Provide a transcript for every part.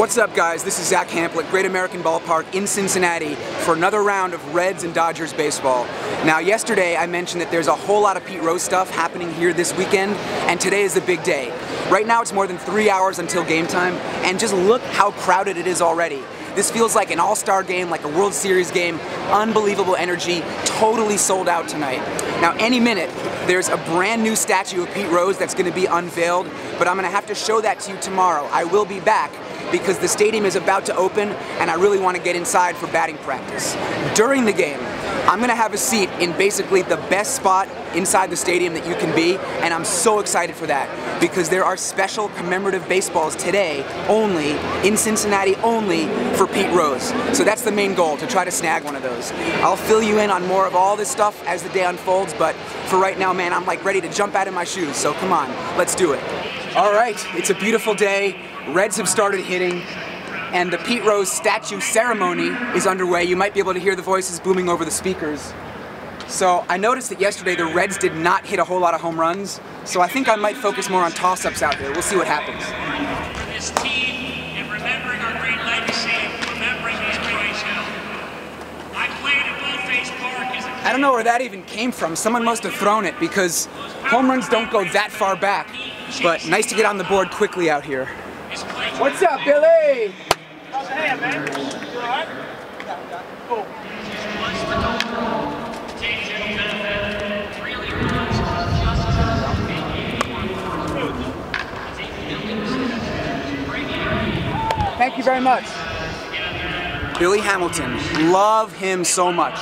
What's up guys, this is Zack Hamplick, Great American Ballpark in Cincinnati for another round of Reds and Dodgers baseball. Now yesterday I mentioned that there's a whole lot of Pete Rose stuff happening here this weekend and today is the big day. Right now it's more than three hours until game time and just look how crowded it is already. This feels like an all-star game, like a World Series game, unbelievable energy, totally sold out tonight. Now any minute, there's a brand new statue of Pete Rose that's going to be unveiled, but I'm going to have to show that to you tomorrow. I will be back because the stadium is about to open and I really want to get inside for batting practice. During the game, I'm going to have a seat in basically the best spot inside the stadium that you can be, and I'm so excited for that because there are special commemorative baseballs today only, in Cincinnati only, for Pete Rose. So that's the main goal, to try to snag one of those. I'll fill you in on more of all this stuff as the day unfolds, but for right now, man, I'm like ready to jump out of my shoes, so come on, let's do it. All right, it's a beautiful day. Reds have started hitting and the Pete Rose statue ceremony is underway. You might be able to hear the voices booming over the speakers. So I noticed that yesterday the Reds did not hit a whole lot of home runs, so I think I might focus more on toss-ups out there. We'll see what happens. For this team and remembering our great legacy, remembering these boys. I played at Bullface Park as a I don't know where that even came from. Someone must have thrown it because home runs don't go that far back. But nice to get on the board quickly out here. What's up, Billy? Hey, man. You alright? Cool. Thank you very much. Billy Hamilton. Love him so much.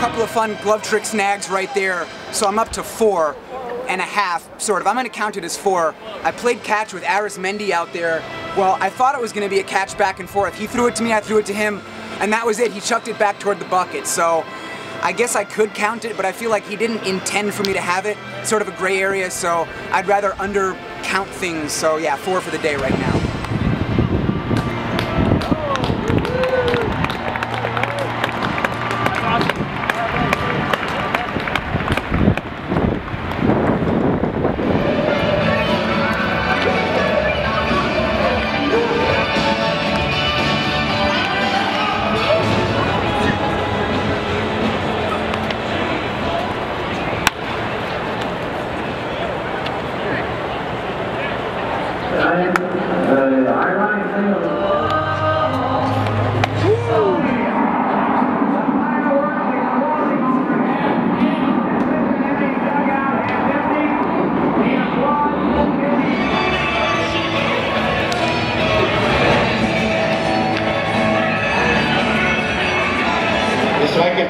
Couple of fun glove trick snags right there. So I'm up to four and a half, sort of. I'm going to count it as four. I played catch with Arismendy out there. Well, I thought it was going to be a catch back and forth. He threw it to me, I threw it to him, and that was it. He chucked it back toward the bucket. So I guess I could count it, but I feel like he didn't intend for me to have it. Sort of a gray area, so I'd rather under count things. So yeah, four for the day right now.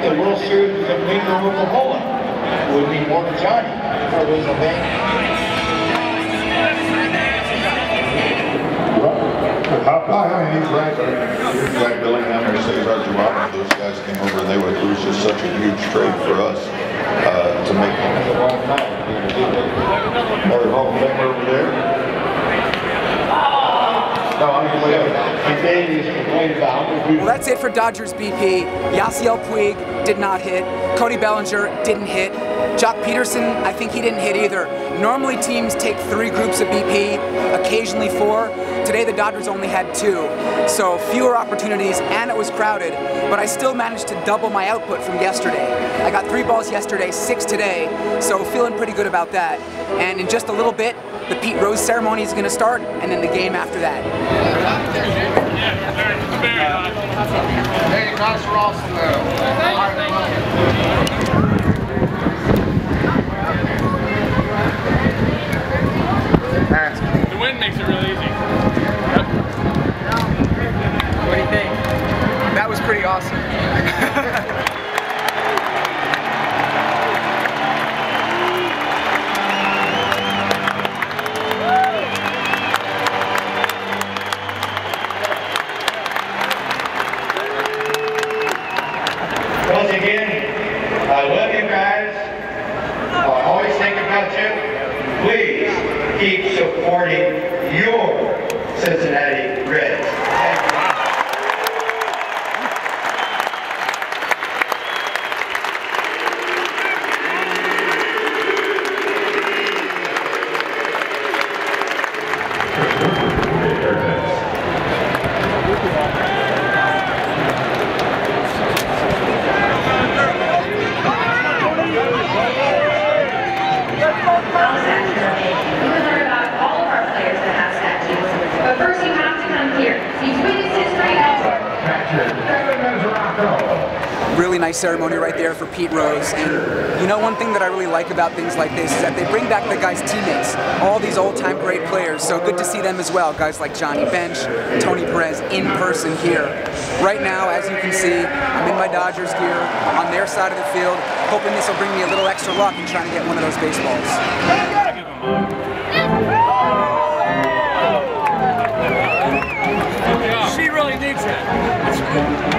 The World Series was in Oklahoma, it would be more Johnny. Or was a I Girard, those guys came over and they it was just such a huge trade for us, uh, to make. Hall of Famer over there. Well, that's it for Dodgers BP. Yasiel Puig did not hit. Cody Bellinger didn't hit. Joc Pederson, I think he didn't hit either. Normally teams take three groups of BP, occasionally four. Today the Dodgers only had two. So fewer opportunities and it was crowded, but I still managed to double my output from yesterday. I got three balls yesterday, six today, so feeling pretty good about that. And in just a little bit, the Pete Rose ceremony is gonna start and then the game after that. Hey, it really easy. Yep. What do you think? That was pretty awesome. keep supporting your Cincinnati nice ceremony right there for Pete Rose. And you know, one thing that I really like about things like this is that they bring back the guys' teammates, all these old-time great players. So good to see them as well. Guys like Johnny Bench, Tony Perez in person here. Right now, as you can see, I'm in my Dodgers gear on their side of the field, hoping this will bring me a little extra luck in trying to get one of those baseballs. She really needs that.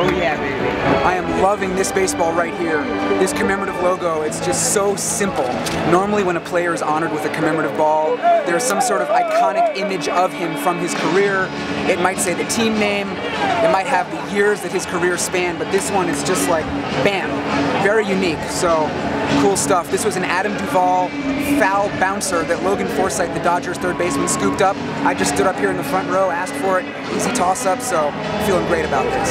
Oh yeah, baby. I am loving this baseball right here. This commemorative logo, it's just so simple. Normally when a player is honored with a commemorative ball, there's some sort of iconic image of him from his career. It might say the team name, it might have the years that his career spanned, but this one is just like, bam, very unique. So, cool stuff. This was an Adam Duvall foul bouncer that Logan Forsythe, the Dodgers third baseman, scooped up. I just stood up here in the front row, asked for it, easy toss up, so feeling great about this.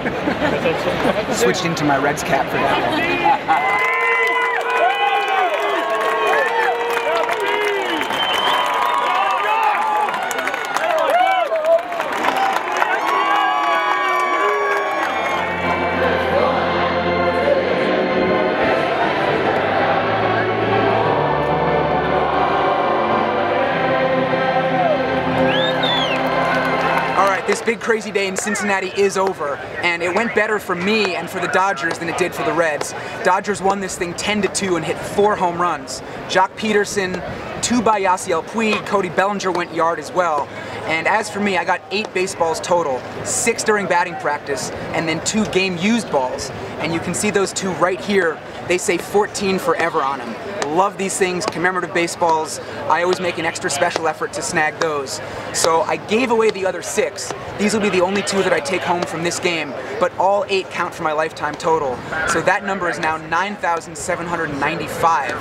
Switched into my Reds cap for that one. this big crazy day in Cincinnati is over, and it went better for me and for the Dodgers than it did for the Reds. Dodgers won this thing 10 to 2 and hit four home runs. Joc Pederson, two by Yasiel Puig, Cody Bellinger went yard as well. And as for me, I got eight baseballs total, six during batting practice, and then two game used balls. And you can see those two right here. They say 14 forever on them. Love these things, commemorative baseballs. I always make an extra special effort to snag those. So I gave away the other six. These will be the only two that I take home from this game, but all eight count for my lifetime total. So that number is now 9,795.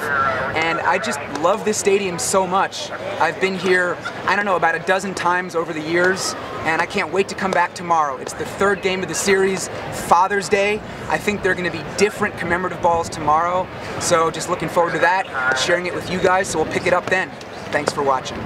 And I just love this stadium so much. I've been here, I don't know, about a dozen times over the years, and I can't wait to come back tomorrow. It's the third game of the series, Father's Day. I think they're going to be different commemorative balls tomorrow, so just looking forward to that, sharing it with you guys, so we'll pick it up then. Thanks for watching.